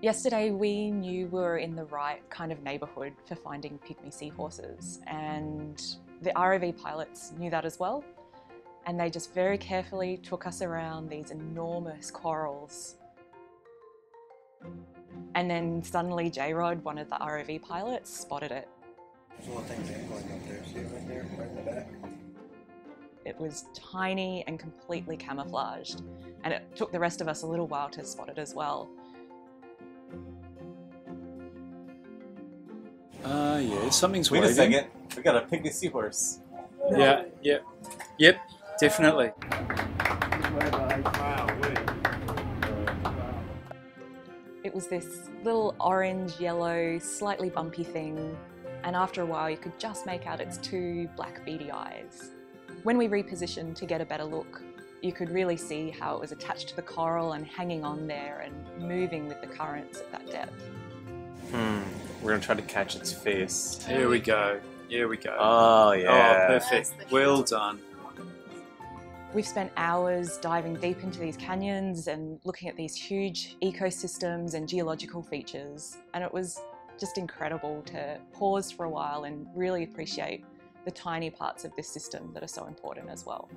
Yesterday we knew we were in the right kind of neighbourhood for finding pygmy seahorses and the ROV pilots knew that as well and they just very carefully took us around these enormous corals. And then suddenly J-Rod, one of the ROV pilots, spotted it. There's one thing dangling up there, see it right there, right in the back? It was tiny and completely camouflaged and it took the rest of us a little while to spot it as well. Uh, yeah, something's Wait waving. a second. We got a pygmy seahorse. Yeah, yep, yep, definitely. It was this little orange, yellow, slightly bumpy thing, and after a while you could just make out its two black beady eyes. When we repositioned to get a better look, you could really see how it was attached to the coral and hanging on there and moving with the currents at that depth. We're gonna try to catch its face. Here we go. Here we go. Oh, oh yeah. Oh, perfect. Well done. We've spent hours diving deep into these canyons and looking at these huge ecosystems and geological features. And it was just incredible to pause for a while and really appreciate the tiny parts of this system that are so important as well.